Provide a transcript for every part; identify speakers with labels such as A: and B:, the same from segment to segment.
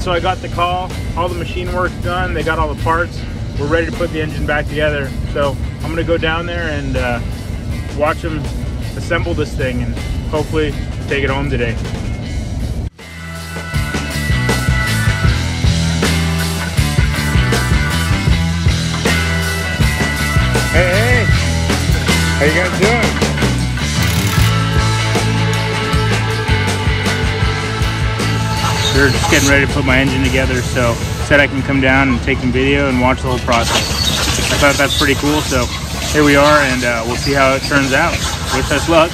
A: so I got the call, all the machine work done, they got all the parts. We're ready to put the engine back together. So I'm gonna go down there and uh, watch them assemble this thing and hopefully take it home today. Hey, hey, how you guys doing? They're just getting ready to put my engine together, so said I can come down and take some video and watch the whole process. I thought that's pretty cool, so here we are, and uh, we'll see how it turns out. Wish us luck.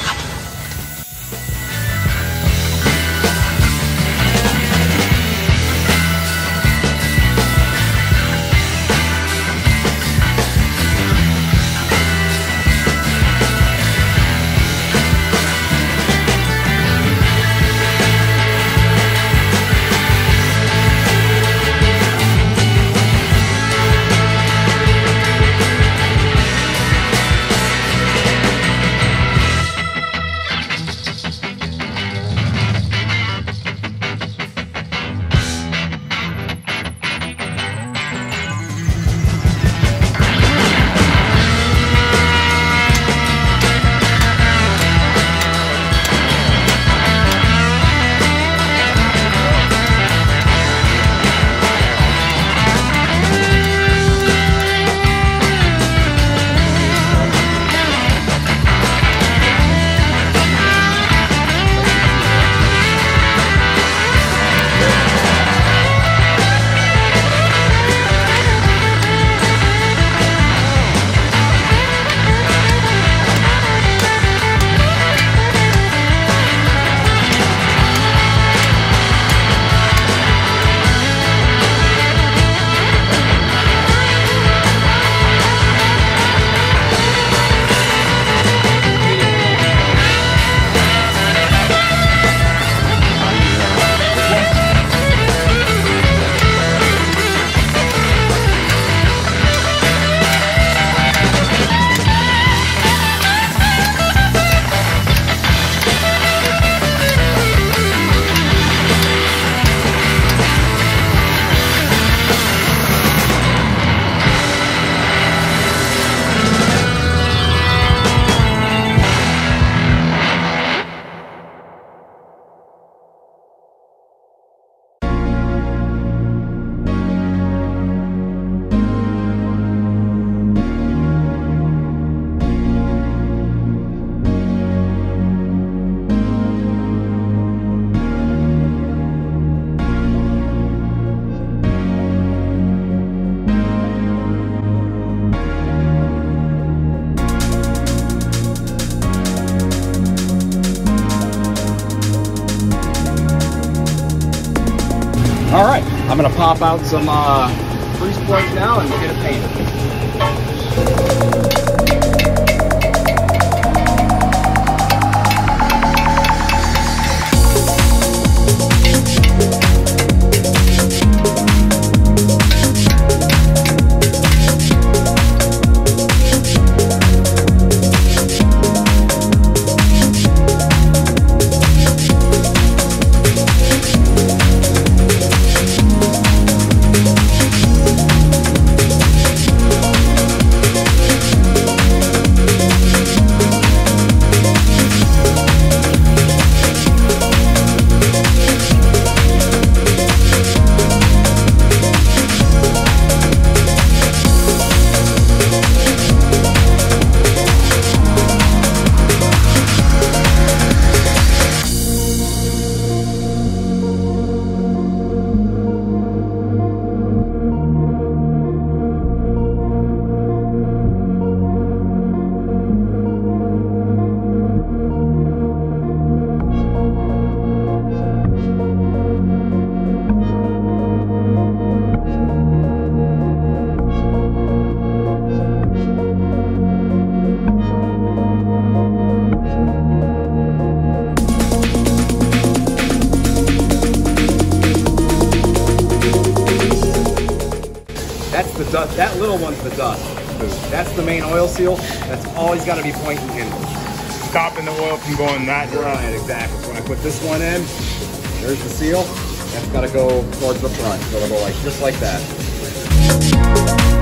B: All right, I'm gonna pop out some uh, grease plug now and get it painted. One's the dust. That's the main oil seal. That's always got to be pointing inward.
A: Stopping the oil from going that direction.
B: Right, exactly. So when I put this one in, there's the seal, That's got to go towards the front. So it'll go like just like that.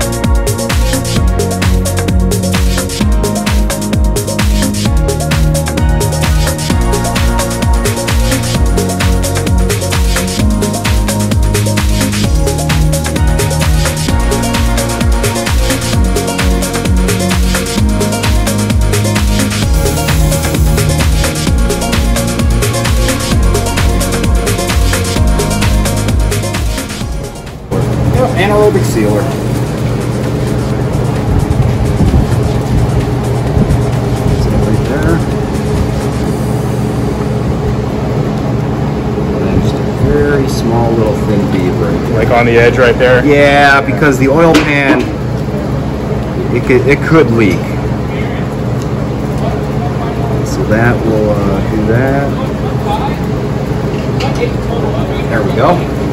B: Yep, sealer. Right there. And just a very small little thin bead right there.
A: Like on the edge right there.
B: Yeah, because the oil pan, it could, it could leak. So that will uh, do that. There we go.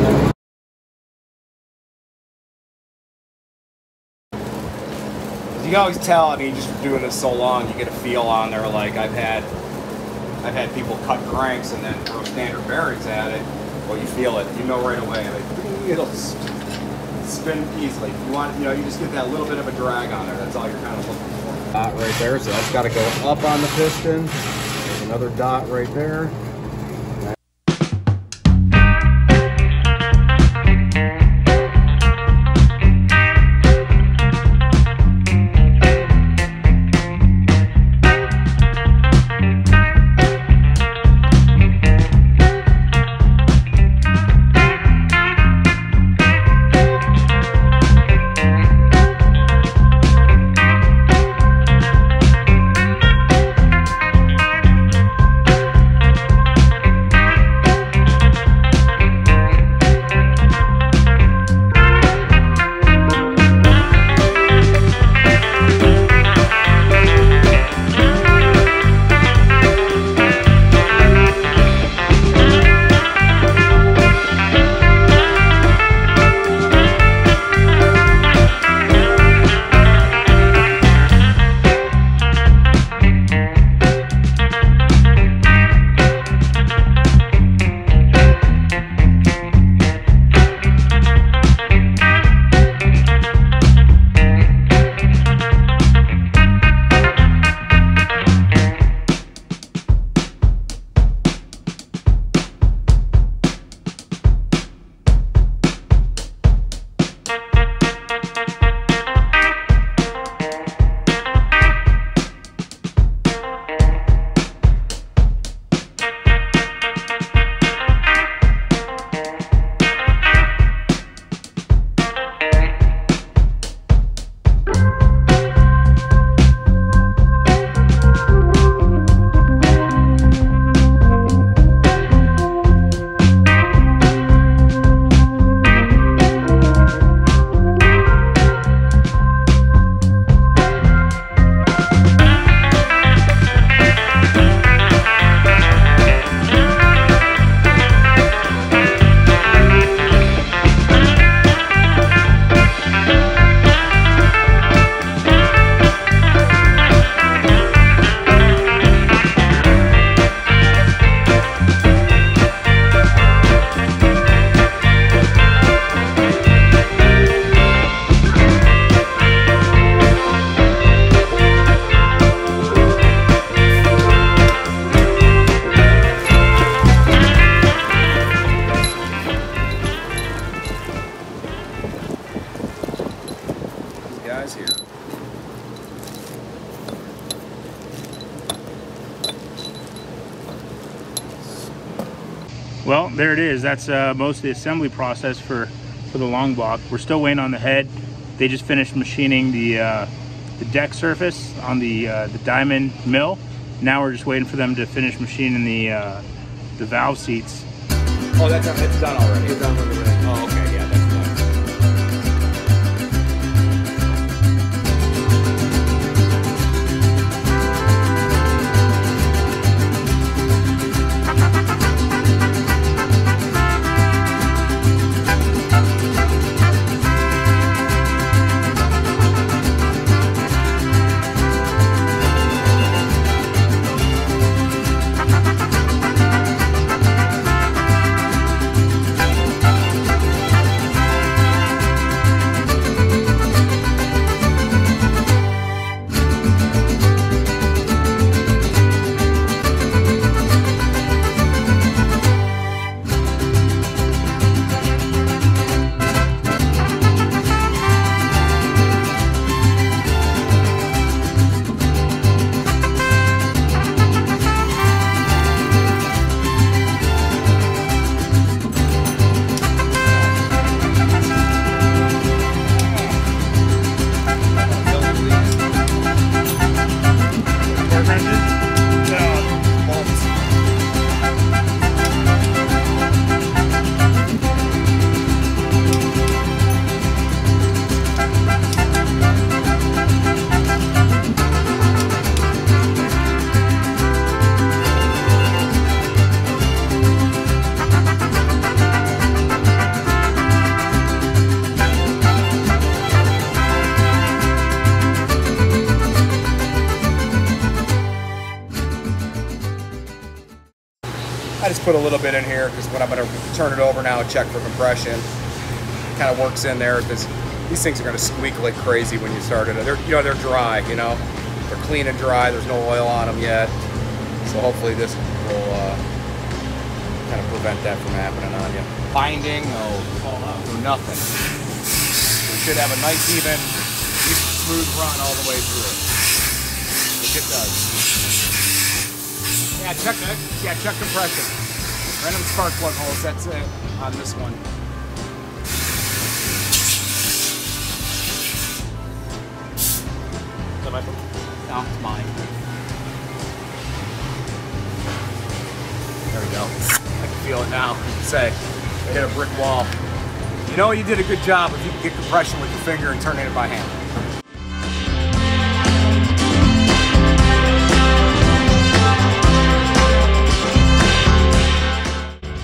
B: You can always tell. I mean, just doing this so long, you get a feel on there. Like I've had, I've had people cut cranks and then throw standard bearings at it. Well, you feel it. You know right away. Like it'll spin easily. You want, you know, you just get that little bit of a drag on there. That's all you're kind of looking for. Dot right there. So that's got to go up on the piston. There's another dot right there.
A: Well, there it is. That's uh, most of the assembly process for, for the long block. We're still waiting on the head. They just finished machining the uh, the deck surface on the uh, the diamond mill. Now we're just waiting for them to finish machining the uh, the valve seats.
B: Oh, that's it's done already. It's done already. Oh, put a little bit in here because when I'm going to turn it over now and check for compression, kind of works in there because these things are going to squeak like crazy when you start it. They're, you know, they're dry, you know. They're clean and dry. There's no oil on them yet. So hopefully this will uh, kind of prevent that from happening on you. Binding, no nothing. We should have a nice even, smooth run all the way through. It does. Yeah, check. Yeah, check compression. Random spark plug holes, that's it on this one. Is that my phone? No, it's mine. There we go. I can feel it now. Say, hit a brick wall. You know you did a good job if you can get compression with your finger and turn it by hand.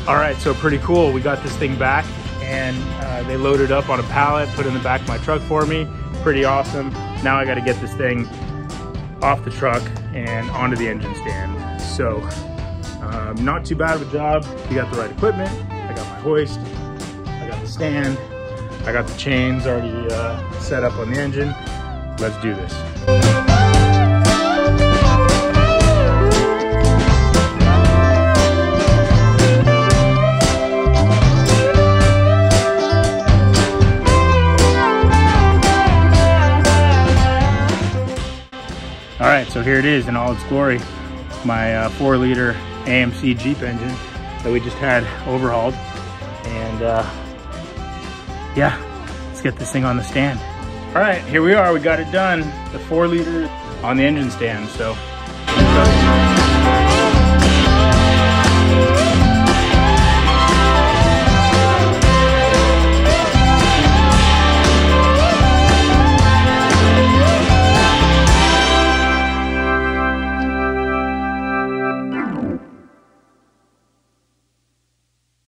A: All right, so pretty cool. We got this thing back and uh, they loaded up on a pallet, put in the back of my truck for me. Pretty awesome. Now I gotta get this thing off the truck and onto the engine stand. So um, not too bad of a job. We got the right equipment. I got my hoist, I got the stand, I got the chains already uh, set up on the engine. Let's do this. Here it is in all its glory. My uh, four liter AMC Jeep engine that we just had overhauled. And uh, yeah, let's get this thing on the stand. All right, here we are, we got it done. The four liter on the engine stand. So